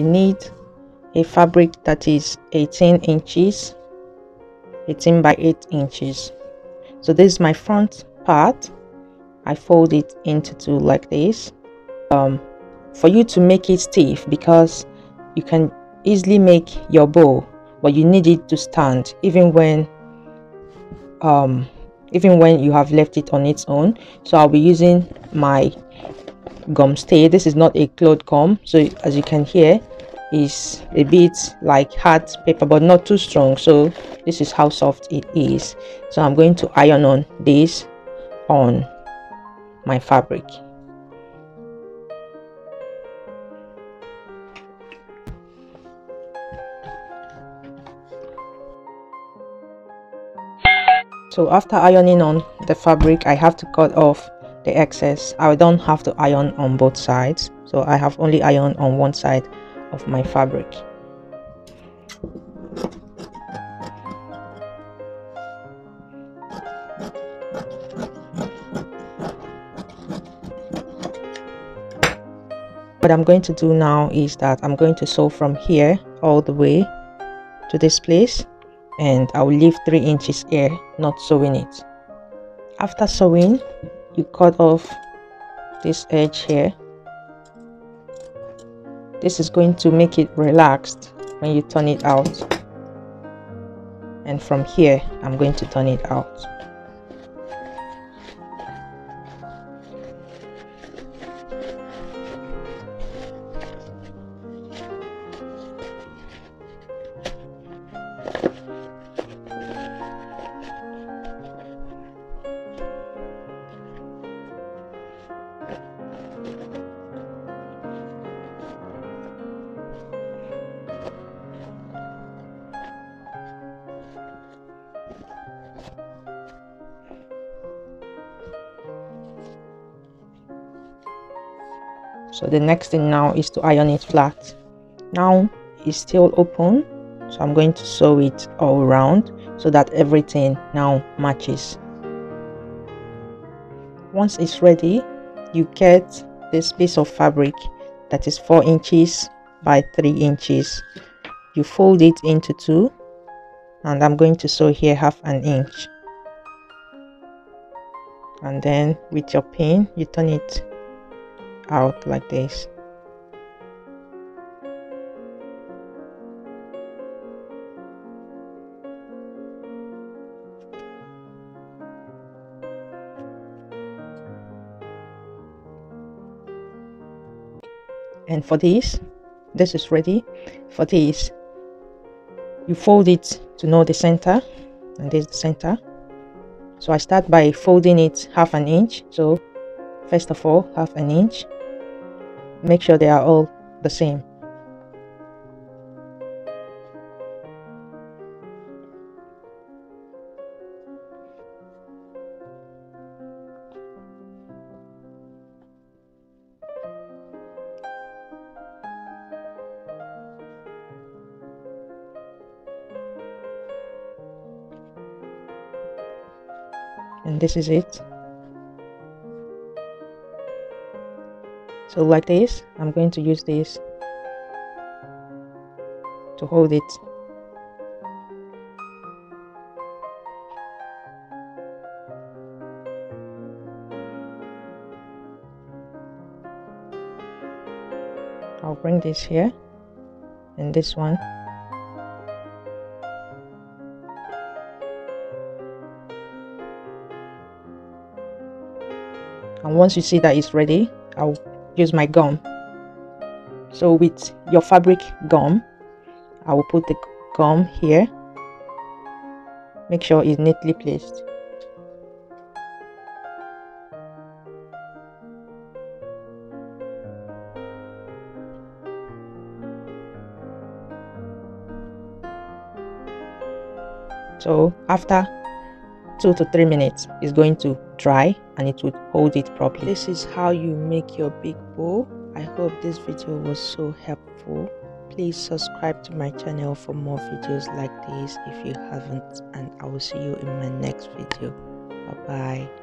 you need a fabric that is 18 inches 18 by 8 inches. So this is my front part. I fold it into two like this. Um, for you to make it stiff because you can easily make your bow but you need it to stand even when um, even when you have left it on its own. So I'll be using my gum stay. This is not a cloth gum so as you can hear is a bit like hard paper but not too strong. So this is how soft it is. So i'm going to iron on this on my fabric. So after ironing on the fabric i have to cut off the excess. I don't have to iron on both sides. So i have only ironed on one side of my fabric. What I'm going to do now is that I'm going to sew from here all the way to this place and I will leave 3 inches here not sewing it. After sewing you cut off this edge here this is going to make it relaxed when you turn it out. And from here I'm going to turn it out so the next thing now is to iron it flat. Now it's still open so i'm going to sew it all around so that everything now matches. Once it's ready you get this piece of fabric that is four inches by three inches. You fold it into two and i'm going to sew here half an inch. And then with your pin you turn it out like this. And for this this is ready. For this you fold it to know the center. And this is the center. So i start by folding it half an inch. So first of all half an inch make sure they are all the same. And this is it so like this I'm going to use this to hold it. I'll bring this here and this one. And once you see that it's ready I'll use my gum. So with your fabric gum I will put the gum here. Make sure it's neatly placed. So after two to three minutes it's going to dry and it would hold it properly. This is how you make your big bow i hope this video was so helpful. Please subscribe to my channel for more videos like this. If you haven't and i will see you in my next video. Bye bye